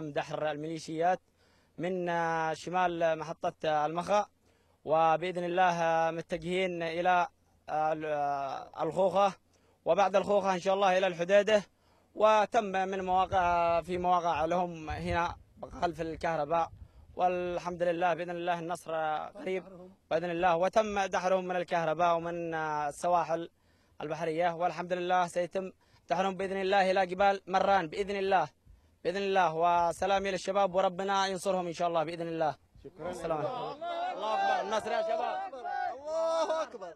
تم دحر الميليشيات من آه، شمال محطة آه، المخا وبإذن الله آه، متجهين إلى ال- الخوخة وبعد الخوخة إن شاء الله إلى الحديدة وتم من مواقع في مواقع لهم هنا خلف الكهرباء والحمد لله بإذن الله النصر قريب بإذن الله وتم دحرهم من الكهرباء ومن السواحل البحرية والحمد لله سيتم دحرهم بإذن الله إلى جبال مران بإذن الله. بإذن الله. وسلامي للشباب وربنا ينصرهم إن شاء الله بإذن الله. شكرا. السلام الله أكبر. النصر يا شباب. الله أكبر.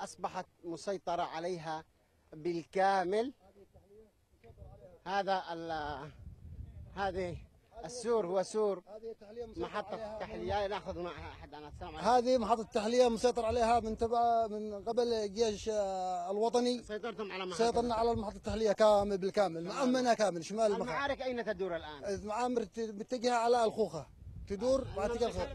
أصبحت مسيطرة عليها بالكامل. هذا ال- هذه السور هو سور. محطة تحلية ناخذ مع أحد أنا السلام عليكم هذه محطة التحلية مسيطر عليها من تبع من قبل الجيش آه، الوطني. سيطرتم على محطة. سيطرنا على محطة التحلية كامل بالكامل. مأمنة كامل شمال المخا المعارك أين تدور الآن؟ المعامر متجهة على الخوخة. تدور بعد تلقى الخوخة.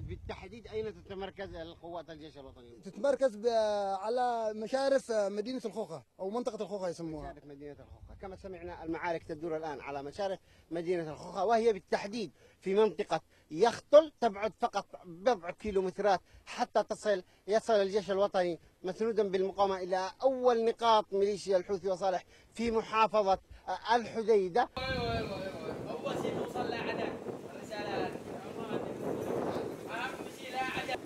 بالتحديد أين تتمركز القوات الجيش الوطني؟ تتمركز على مشارف آه، مدينة الخوخة أو منطقة الخوخة يسموها. مشارف مدينة الخوخة. كما سمعنا المعارك تدور الآن على مشارف مدينة الخوخة وهي بالتحديد في منطقة يخطل تبعد فقط بضع كيلومترات حتى تصل يصل الجيش الوطني مسنودا بالمقاومة إلى أول نقاط ميليشيا الحوثي وصالح في محافظة الحديدة أول شيء توصل لعدن الرسالة أهم شيء لا عدن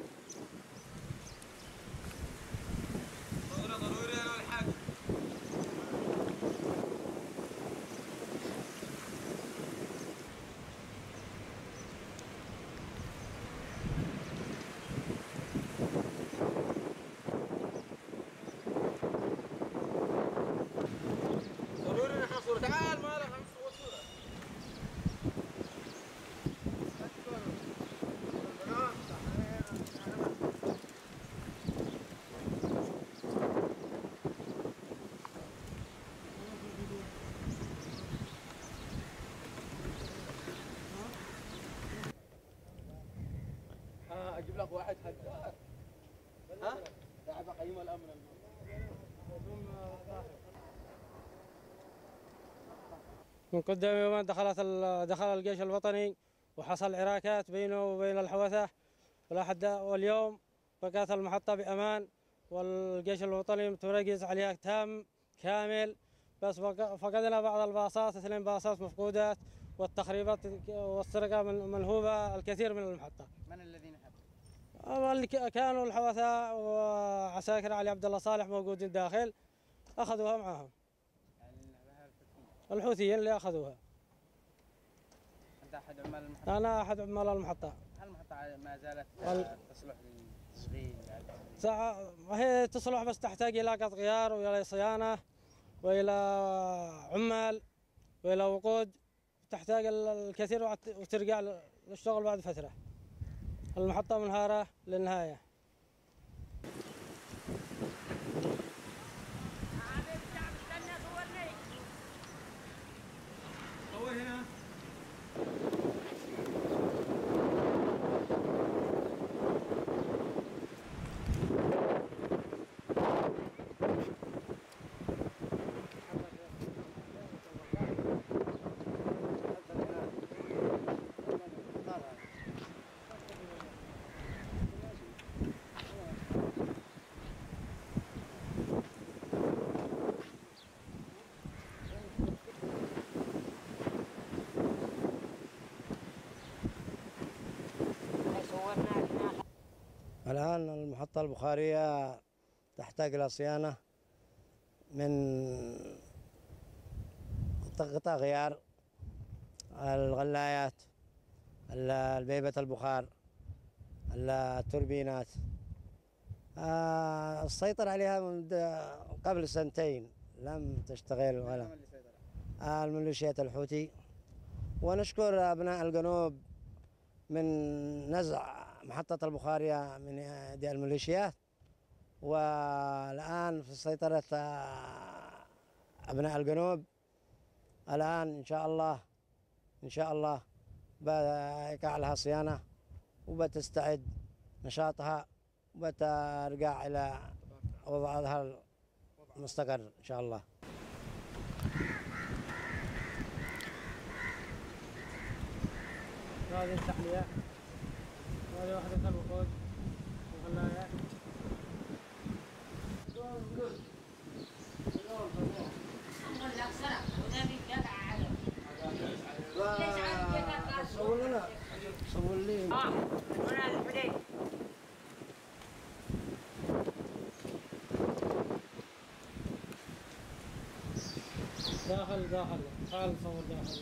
ضروري أنا الحاج ضروري نحن صورة تعال ما لك صورة صورة لك واحد حجار ها؟ لاعب قيم الامن من قدام يومين دخلت دخل الجيش الوطني وحصل عراكات بينه وبين الحوثة. ولحد واليوم بقت المحطة بأمان والجيش الوطني متركز عليها تام كامل. بس فقدنا بعض الباصات اثنين باصات مفقودات والتخريبات والسرقة من منهوبة الكثير من المحطة. من الذين اللي كانوا الحوثة وعساكر علي عبد الله صالح موجودين داخل أخذوها معهم. الحوثيين اللي أخذوها. أنت أحد عمال المحطة؟ أنا أحد عمال المحطة. هل المحطة ما زالت تصلح للتشغيل هي تصلح بس تحتاج إلى قط غيار وإلى صيانة وإلى عمال وإلى وقود. تحتاج ال- الكثير وترجع للشغل بعد فترة. المحطة منهارة للنهاية. الآن المحطة البخارية تحتاج إلى صيانة من قطع غيار الغلايات ال- البيبة البخار ال- التوربينات. آه، السيطر عليها قبل سنتين لم تشتغل ولا. آه، الميليشيات الحوثي. ونشكر أبناء الجنوب من نزع محطة البخارية من يد الميليشيات والآن في سيطرة آه، أبناء الجنوب. الآن إن شاء الله إن شاء الله بيقع لها صيانة وبتستعد نشاطها وبترجع إلى وضعها المستقر إن شاء الله. وهذه التحلية. وهذه وحدة الوقود الغلاية صور لنا صور لي داخل. داخل تعال صور داخل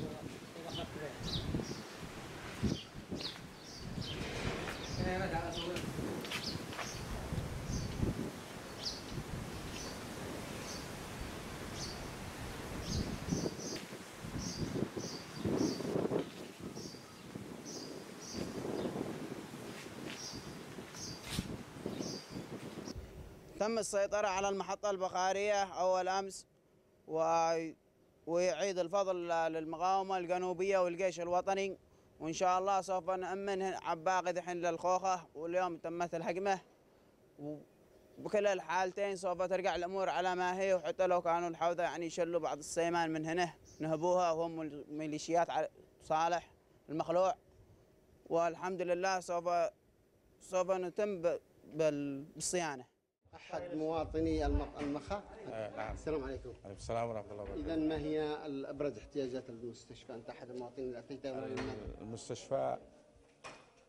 تم السيطرة على المحطة البخارية أول أمس و... ويعيد الفضل للمقاومة الجنوبية والجيش الوطني. وإن شاء الله سوف نأمن عباقي دحين للخوخة. واليوم تمت الهجمة. وبكلا الحالتين سوف ترجع الأمور على ما هي. وحتى لو كانوا الحوضة يعني يشلوا بعض السيمان من هنا نهبوها. وهم ميليشيات ع- صالح المخلوع. والحمد لله سوف سوف نتم ب- أحد مواطني المخا. نعم. السلام عليكم. عليكم السلام ورحمة الله وبركاته. اذا ما هي أبرز احتياجات المستشفى؟ أنت أحد المواطنين اللي اتيت من المستشفى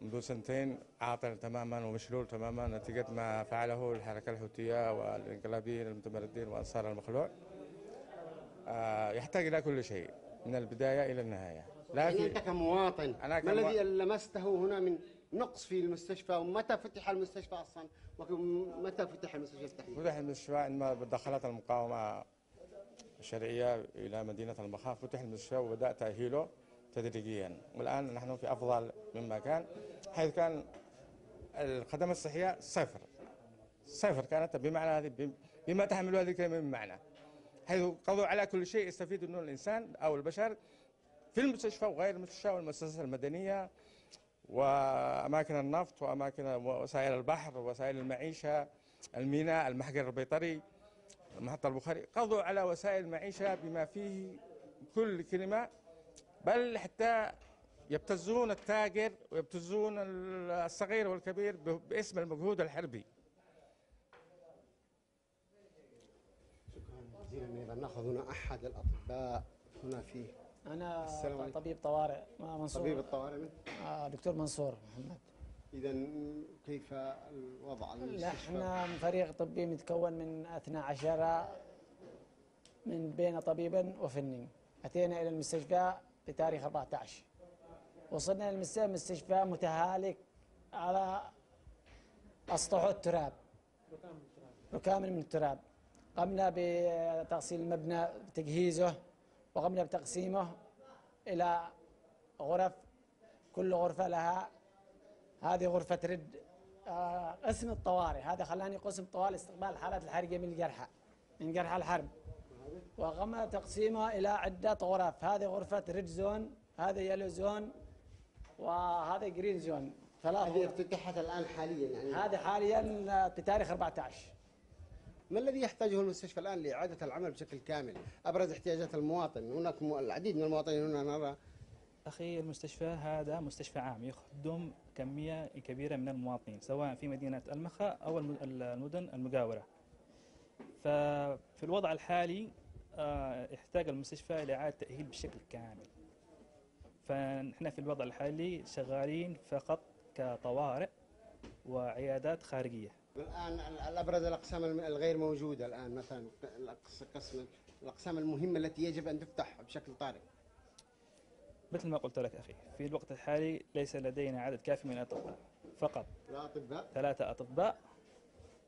منذ سنتين عاطل تماما ومشلول تماما نتيجة ما فعله الحركة الحوثية والانقلابيين المتمردين وأنصار المخلوع. آه، يحتاج إلى كل شيء من البداية إلى النهاية. يعني أنت لكن كمواطن أنا ما كموا- الذي لمسته هنا من نقص في المستشفى ومتى فتح المستشفى أصلا؟ ومتى فتح المستشفى بالتحديد فتح المستشفى عندما دخلت المقاومة الشرعية إلى مدينة المخاف فتح المستشفى وبدأ تأهيله تدريجيا. والآن نحن في أفضل مما كان حيث كان الخدمة الصحية صفر. صفر كانت بمعنى هذه بما تحمل هذه الكلمة من معنى. حيث قضوا على كل شيء يستفيد منه الإنسان أو البشر في المستشفى وغير المستشفى والمؤسسات المدنية. وأماكن النفط وأماكن وسائل البحر ووسائل المعيشة الميناء المحجر البيطري المحطة البخاري قضوا على وسائل المعيشة بما فيه كل كلمة بل حتى يبتزون التاجر ويبتزون الصغير والكبير باسم المجهود الحربي. شكرا جزيلا نأخذ هنا أحد الأطباء. هنا في أنا السلام عليكم. طبيب طوارئ منصور. طبيب الطوارئ من؟ آه دكتور منصور محمد. إذا كيف الوضع؟ المستشفى؟ إحنا فريق طبي متكون من 12 من بين طبيبا وفني. أتينا إلى المستشفى بتاريخ 14 وصلنا للمستشفى مستشفى متهالك على أسطح التراب. ركام من التراب. قمنا بتغسيل المبنى بتجهيزه وقمنا بتقسيمه إلى غرف كل غرفة لها هذه غرفة red آه، قسم الطوارئ. هذا خلاني قسم طوارئ استقبال الحالات الحرجة من الجرحى من جرحى الحرب. وقمنا تقسيمها إلى عدة غرف. هذه غرفة red zone هذه yellow zone وهذا جرين زون. ثلاث هذه. افتتحت الآن حاليا يعني. هذه حاليا بتاريخ 14 ما الذي يحتاجه المستشفى الآن لإعادة العمل بشكل كامل؟ أبرز احتياجات المواطن، هناك العديد من المواطنين هنا نرى. أخي المستشفى هذا مستشفى عام يخدم كمية كبيرة من المواطنين سواء في مدينة المخا أو الم- المدن المجاورة. ففي الوضع الحالي آه، يحتاج المستشفى إلى إعادة تأهيل بشكل كامل. فنحن في الوضع الحالي شغالين فقط كطوارئ وعيادات خارجية. الآن ال- الأبرز الأقسام الغير موجودة الآن مثلا قسم الأقسام المهمة التي يجب أن تفتح بشكل طارئ. مثل ما قلت لك أخي في الوقت الحالي ليس لدينا عدد كافي من الأطباء فقط لا أطباء. ثلاثة أطباء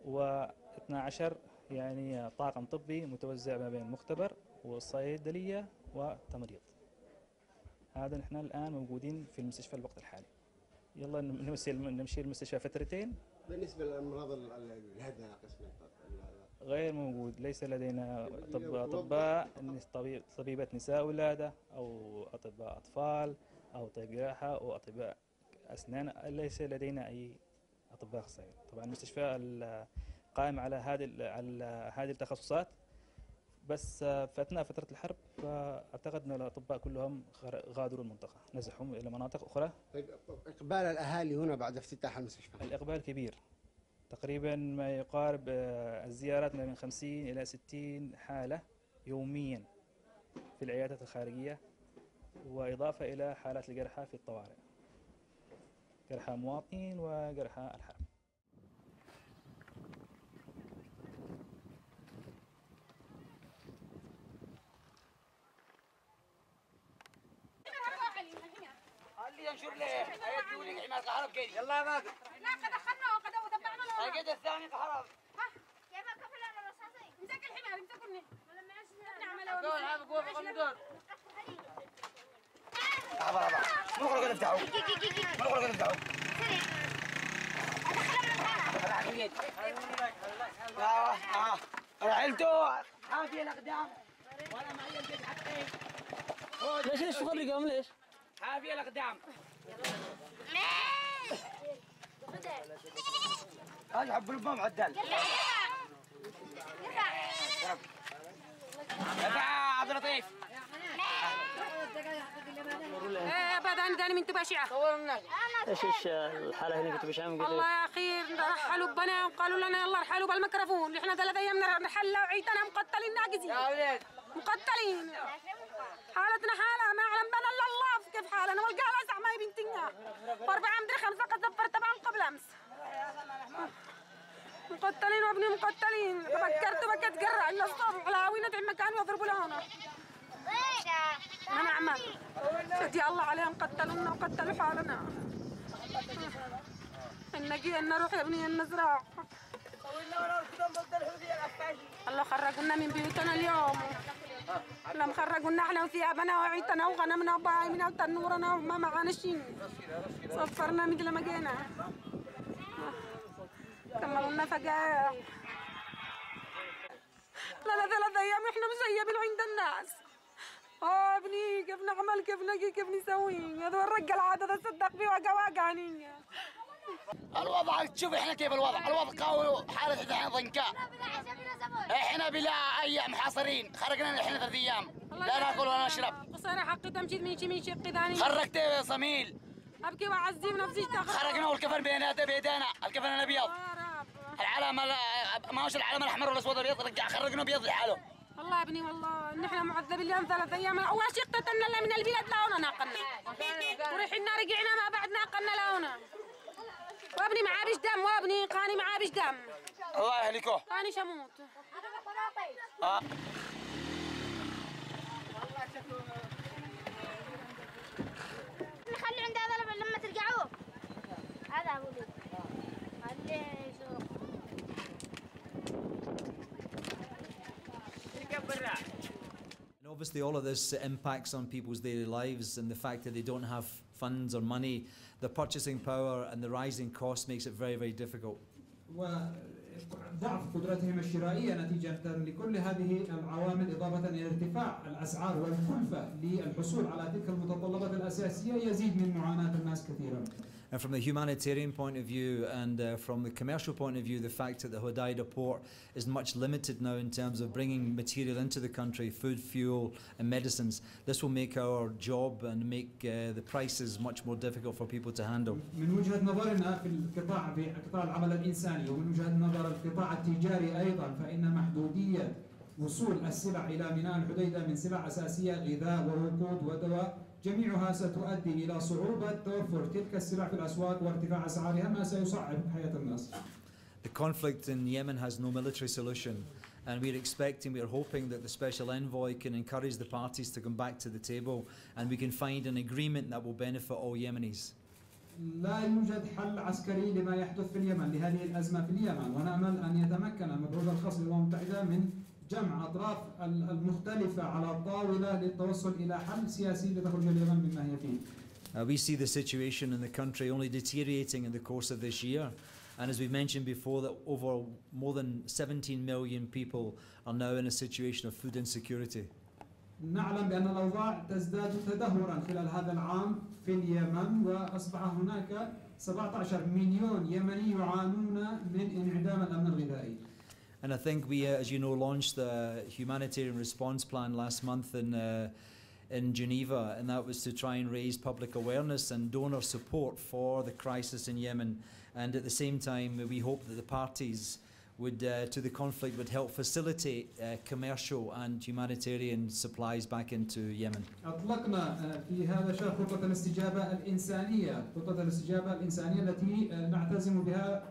و12 يعني طاقم طبي متوزع ما بين المختبر والصيدلية والتمريض. هذا نحن الآن موجودين في المستشفى الوقت الحالي. يلا نمشي نمشي المستشفى فترتين. بالنسبة للأمراض ال- ال- الهدنة قسم غير موجود. ليس لدينا طب أطباء طبيب طبيبة نساء ولادة أو أطباء أطفال أو طبيب جراحة أو أطباء أسنان. ليس لدينا أي أطباء أخصائيين طبعا المستشفى ال- قائم على هذه على هذه التخصصات. بس آه، في اثناء فترة الحرب فأعتقد أن الأطباء كلهم غادروا المنطقة نزحوا إلى مناطق أخرى. طيب إقبال الأهالي هنا بعد افتتاح المستشفى. الإقبال كبير. تقريبا ما يقارب آه، الزيارات ما بين 50 إلى 60 حالة يوميا في العيادات الخارجية وإضافة إلى حالات الجرحى في الطوارئ. جرحى مواطنين وجرحى الحرب اللي ينشر لي هيدي ولي حمار كهرب كيدي يلا يا ماجد لا قد اخذنا وقد ودفعنا له القيد الثاني كهرب يا ما كفل أنا رصاصي امسك الحمار امسكني نعمل الدور هذا قوة فوق الدور مرحبا مرحبا مو خلق نفتحوا خلق نفتحوا رحلتوا حافي الأقدام. وأنا معي البيت حقي ليش ليش ليش؟ حافي الأقدام. هاي حب البوم عدل عبد اللطيف. إيه بعد عن داني من تباشعة إيش إيش الحالة هنا كنت بشام قلت والله يا أخي رحلوا بنا وقالوا لنا يلا ارحلوا بالميكروفون إحنا ثلاث أيام نحلى وعيتنا مقتلين ناقزين. يا ولد. مقتلين. حالتنا حالة ما أعلم بنا الله كيف حالنا والقال اسع ما بنتنا واربعة مدري خمسة قد زفرت تبعهم قبل أمس. مقتلين وابني مقتلين. فكرت بكت قرع إلا الصبح ولاوي ندعي مكان ويضربوا لنا ما نعمل شدي الله عليهم. قتلونا وقتلوا حالنا. النقي إن نروح يا ابني النزرع الله خرجونا من بيوتنا اليوم. لم خرجونا إحنا وثيابنا وعيتنا وغنمنا وبهايمنا وتنورنا وما معانا شيء صفرنا مثل ما جينا. كملونا فقاع لنا ثلاث أيام إحنا مسيبين عند الناس. آه ابني كيف نعمل؟ كيف نجي؟ كيف نسوي؟ هذا الرجال عادة تصدق بي وقع واقعني الوضع تشوف إحنا كيف الوضع. الوضع قوي حالة إحنا ضنكاء إحنا بلا اي محاصرين خرجنا إحنا ثلاث أيام. لا نأكل ولا نشرب. قصيرة حقي تمشي من شي من شق ثاني خرجت يا صميل أبكي وأعزي بنفسي. خرجنا والكفن بيناتنا بيدينا الكفن الابيض العلم ال- ما هوش العلم الأحمر والاسود الأبيض؟ رجع خرجنا بيض لحاله. والله ابني والله. نحن معذبين اليوم ثلاث أيام. أول شيء اقتتلنا من البلاد لاونا ناقلنا. ورحنا رجعنا ما بعد ناقلنا لاونا وابني معاه بيش دم وابني قاني معاه بيش دم. الله يهلكوه قاني شموت. آه. نخلي عند هذا لما- لما ترجعوا هذا لك خليه يشوف. And obviously, all of this impacts on people's daily lives, and the fact that they don't have funds or money, the purchasing power, and the rising cost makes it very, very difficult. وضعف قدرتهم الشرائية نتيجة لكل هذه العوامل إضافة إلى ارتفاع الأسعار والكلفة للحصول على تلك المتطلبات الأساسية يزيد من معاناة الناس كثيرا And from the humanitarian point of view and uh, from the commercial point of view, the fact that the Hodeida port is much limited now in terms of bringing material into the country, food, fuel, and medicines, this will make our job and make uh, the prices much more difficult for people to handle. من وجهة نظرنا في القطاع في قطاع العمل الإنساني ومن وجهة نظر القطاع التجاري أيضا فإن محدودية وصول السلع إلى ميناء الحديدة من سلع أساسية غذاء ووقود ودواء جميعها ستؤدي إلى صعوبة توفر تلك السلع في الأسواق وارتفاع أسعارها ما سيصعب حياة الناس The conflict in Yemen has no military solution, and we're expecting, we're hoping that the special envoy can encourage the parties to come back to the table and we can find an agreement that will benefit all Yemenis. لا يوجد حل عسكري لما يحدث في اليمن لهذه الأزمة في اليمن ونأمل أن يتمكن المبعوث الخاص للأمم المتحدة من جمع أطراف ال- المختلفة على الطاولة للتوصل إلى حل سياسي لتخرج اليمن مما هي فيه Uh, we see the situation in the country only deteriorating in the course of this year. And as we mentioned before, that over more than 17 million people are now in a situation of food insecurity. نعلم بأن الأوضاع تزداد تدهورا خلال هذا العام في اليمن وأصبح هناك 17 مليون يمني يعانون من انعدام الأمن الغذائي And I think we, uh, as you know, launched the humanitarian response plan last month in, uh, in Geneva, and that was to try and raise public awareness and donor support for the crisis in Yemen. And at the same time, we hope that the parties would, uh, to the conflict would help facilitate uh, commercial and humanitarian supplies back into Yemen. أطلقنا آه، في هذا الشهر خطة الاستجابة الإنسانية خطة الاستجابة الإنسانية التي آه، نعتزم بها آه، آه،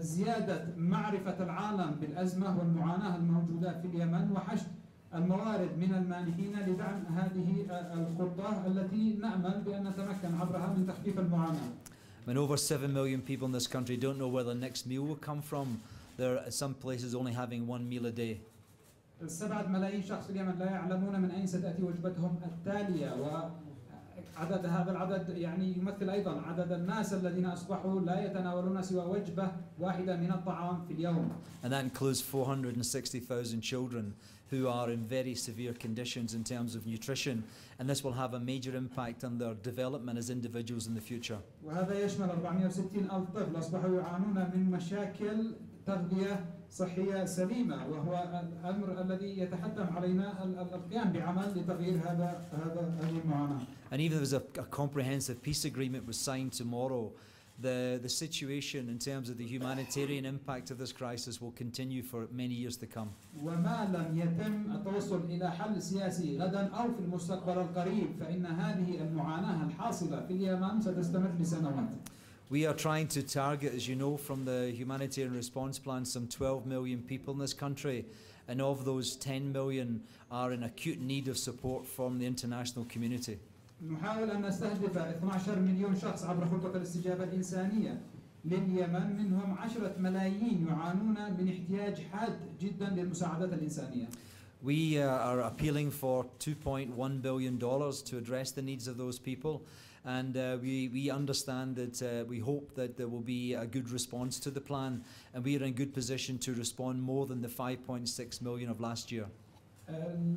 زيادة معرفة العالم بالأزمة والمعاناة الموجودة في اليمن وحشد الموارد من المانحين لدعم هذه الخطة التي نأمل بأن نتمكن عبرها من تخفيف المعاناة When over 7 million people in this country don't know where the next meal will come from, there are some places only having one meal a day. سبعة ملايين شخص في اليمن لا يعلمون من أين ستأتي وجبتهم التالية وعدد هذا العدد يعني يمثل أيضا عدد الناس الذين أصبحوا لا يتناولون سوى وجبة واحدة من الطعام في اليوم And that includes 460,000 children who are in very severe conditions in terms of nutrition. And this will have a major impact on their development as individuals in the future. وهذا يشمل 460 ألف طفل أصبحوا يعانون من مشاكل تغذية صحية سليمة وهو الأمر الذي يتحتم علينا ال- ال- القيام بعمل لتغيير هذا هذا هذه المعاناة And even if there's a, a comprehensive peace agreement was signed tomorrow, the, the situation in terms of the humanitarian impact of this crisis will continue for many years to come. وما لم يتم التوصل إلى حل سياسي غدا أو في المستقبل القريب فإن هذه المعاناة الحاصلة في اليمن ستستمر لسنوات We are trying to target, as you know, from the humanitarian response plan, some 12 million people in this country. And of those, 10 million are in acute need of support from the international community. نحاول أن نستهدف 12 مليون شخص عبر خطة الاستجابة الإنسانية لليمن منهم عشرة ملايين يعانون من احتياج حاد جدا للمساعدات الإنسانية We uh, are appealing for $2.1 billion to address the needs of those people. And uh, we, we understand that uh, we hope that there will be a good response to the plan. And we are in good position to respond more than the 5.6 million of last year.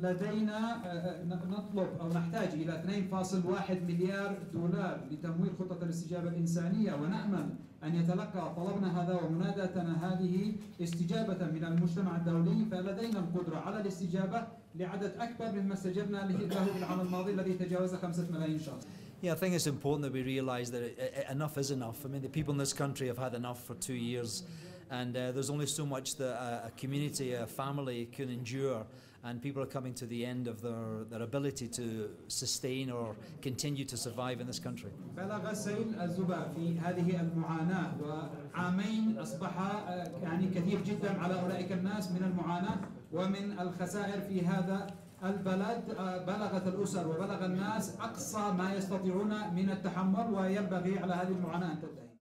لدينا آه، ن- نطلب أو نحتاج إلى 2.1 مليار دولار لتمويل خطة الاستجابة الإنسانية ونأمل أن يتلقى طلبنا هذا ومناداتنا هذه استجابة من المجتمع الدولي فلدينا القدرة على الاستجابة لعدد أكبر مما استجبنا له له بالعام الماضي الذي تجاوز 5 ملايين شخص Yeah, I think it's important that we realise that uh, uh, enough is enough. I mean, the people in this country have had enough for two years, and uh, there's only so much that a, a community, a family can endure, and people are coming to the end of their, their ability to sustain or continue to survive in this country. بلغ سيل الزباء في هذه المعاناة وعامين أصبح آه، يعني كثير جدا على أولئك الناس من المعاناة ومن الخسائر في هذا البلد آه، بلغت الأسر وبلغ الناس أقصى ما يستطيعون من التحمل وينبغي على هذه المعاناة. أن تنتهي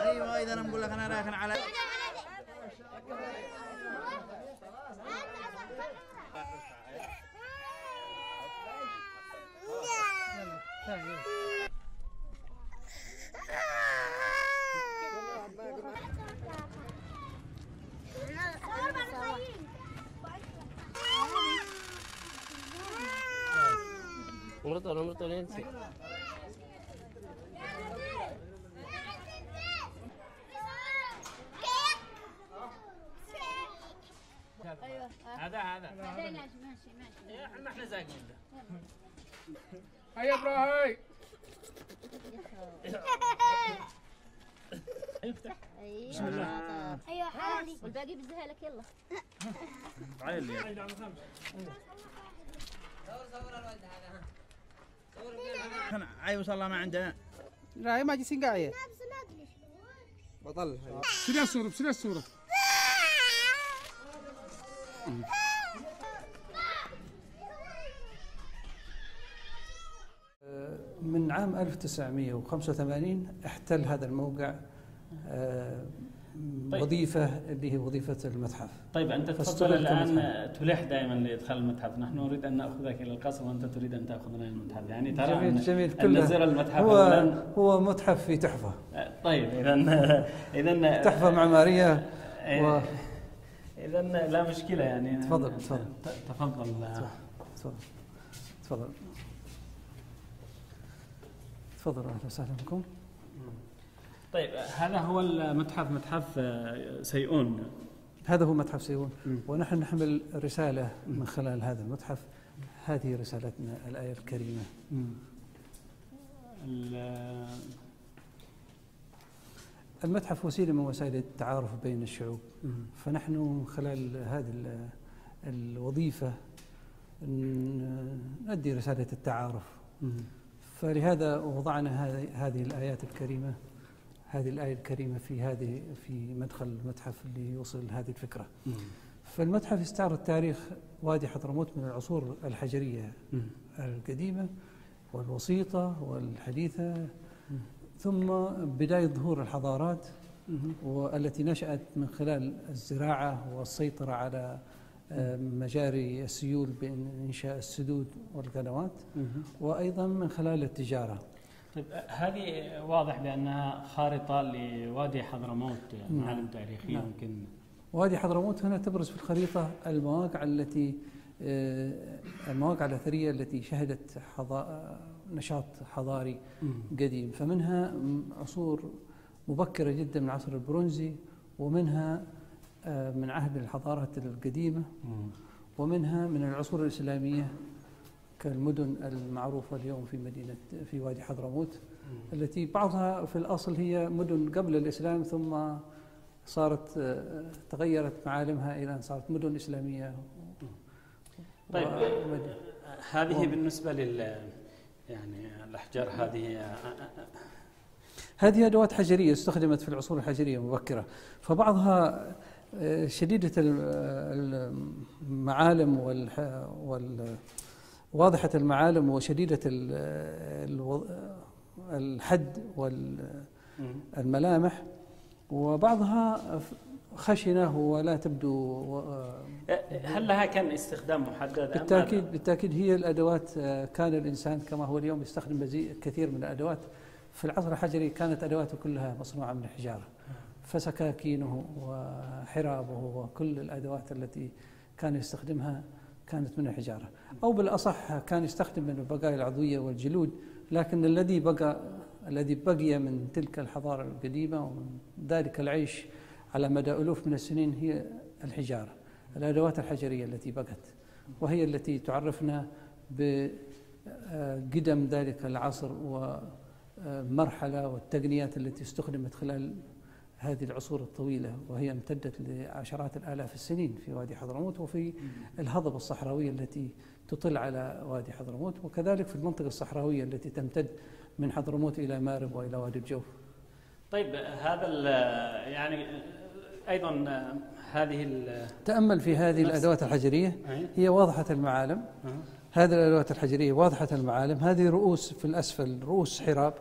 ايوه اذا انا بقول لك انا راكن على ثاني مرطل ينسي أيوه هذا هذا ماشي ماشي ماشي إحنا إحنا زاقين ده هيا إبراهيم افتح بسم الله أيوه حالي والباقي بزها لك يلا أي وصل الله ما عندنا. لا ما جي قاعية بطل. سريع الصورة سريع الصورة من عام 1985 احتل هذا الموقع آه، طيب. وظيفة اللي هي وظيفة المتحف. طيب أنت تفضل الآن كمتحف. تلح دائما لإدخال المتحف. نحن نريد أن نأخذك إلى القصر وأنت تريد أن تأخذنا إلى المتحف. يعني ترى جميل أن- جميل. أن كله نزور المتحف هو أولاً. هو متحف في تحفة. طيب إذا إذا تحفة معمارية. و... إذا لا مشكلة يعني. تفضل تفضل. ت- تفضل. تفضل تفضل. تفضل. أهلا وسهلا بكم. طيب هذا هو المتحف متحف آه، سيئون. هذا هو متحف سيئون. ونحن نحمل رسالة من خلال هذا المتحف. هذه رسالتنا الآية الكريمة. ال- المتحف وسيلة من وسائل التعارف بين الشعوب. فنحن من خلال هذه ال- الوظيفة نؤدي رسالة التعارف. فلهذا وضعنا هذه- هذه الآيات الكريمة. هذه الآية الكريمة في هذه في مدخل المتحف اللي يوصل هذه الفكرة. فالمتحف يستعرض تاريخ وادي حضرموت من العصور الحجرية القديمة والوسيطة والحديثة. ثم بداية ظهور الحضارات والتي نشأت من خلال الزراعة والسيطرة على آه، مجاري السيول بإنشاء السدود والقنوات. وأيضا من خلال التجارة. طيب هذه واضح بأنها خارطة لوادي حضرموت نعم. معالم تاريخية نعم. يمكن وادي حضرموت هنا تبرز في الخريطة المواقع التي آه، المواقع الأثرية التي شهدت حضا... نشاط حضاري قديم فمنها عصور مبكرة جدا من العصر البرونزي ومنها آه، من عهد الحضارات القديمة ومنها من العصور الإسلامية كالمدن المعروفة اليوم في مدينة في وادي حضرموت التي بعضها في الأصل هي مدن قبل الإسلام ثم صارت آه، تغيرت معالمها إلى أن صارت مدن إسلامية. طيب. هذه بالنسبة لل يعني الأحجار هذه هذه أدوات حجرية استخدمت في العصور الحجرية المبكرة فبعضها آه، شديدة ال- المعالم وال واضحة المعالم وشديدة الحد والملامح وبعضها خشنة ولا تبدو آه، هل لها كان استخدام محدد بالتأكيد بالتأكيد هي الأدوات آه، كان الإنسان كما هو اليوم يستخدم كثير من الأدوات. في العصر الحجري كانت أدواته كلها مصنوعة من الحجارة فسكاكينه وحرابه وكل الأدوات التي كان يستخدمها. كانت من الحجارة أو بالأصح كان يستخدم من البقايا العضوية والجلود لكن الذي بقى الذي بقي من تلك الحضارة القديمة ومن ذلك العيش على مدى ألوف من السنين هي الحجارة الأدوات الحجرية التي بقت. وهي التي تعرفنا بقدم ذلك العصر ومرحلة والتقنيات التي استخدمت خلال هذه العصور الطويلة وهي امتدت لعشرات الآلاف السنين في وادي حضرموت وفي الهضبة الصحراوية التي تطل على وادي حضرموت وكذلك في المنطقة الصحراوية التي تمتد من حضرموت إلى مارب وإلى وادي الجوف. طيب هذا يعني أيضا هذه تأمل في هذه الأدوات الحجرية. هي واضحة المعالم. هذه الأدوات الحجرية واضحة المعالم. هذه رؤوس في الأسفل رؤوس حراب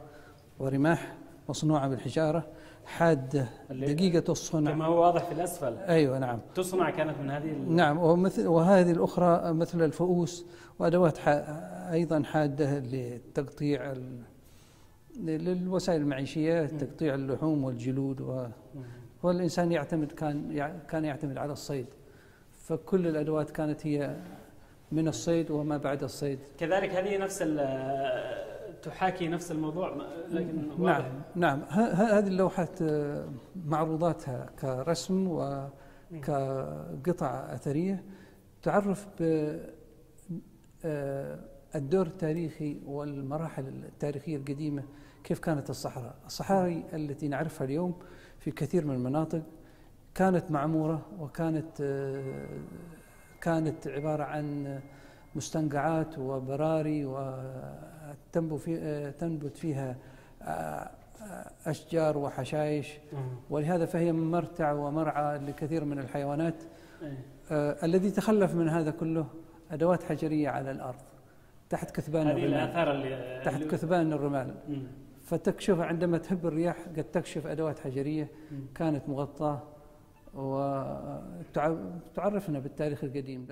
ورماح مصنوعه بالحجارة. حاده اللي- دقيقة الصنع. كما هو واضح في الأسفل. أيوه نعم. تصنع كانت من هذه نعم ومثل وهذه الأخرى مثل الفؤوس وأدوات أيضا حادة لتقطيع للوسائل المعيشية تقطيع اللحوم والجلود و والإنسان يعتمد كان كان يعتمد على الصيد. فكل الأدوات كانت هي من الصيد وما بعد الصيد. كذلك هذه نفس ال- تحاكي نفس الموضوع لكن نعم واضح. نعم. ه- هذه اللوحات آه، معروضاتها كرسم وكقطع أثرية تعرف ب آه، الدور التاريخي والمراحل التاريخية القديمة كيف كانت الصحراء. الصحاري التي نعرفها اليوم في كثير من المناطق كانت معمورة وكانت آه، كانت عبارة عن مستنقعات وبراري آه، تنبت فيها آه، أشجار وحشائش. ولهذا فهي مرتع ومرعى لكثير من الحيوانات. إيه. آه، الذي تخلف من هذا كله أدوات حجرية على الأرض تحت كثبان الرمال. تحت كثبان الرمال. فتكشف عندما تهب الرياح قد تكشف أدوات حجرية. كانت مغطاة وتعرفنا بالتاريخ القديم.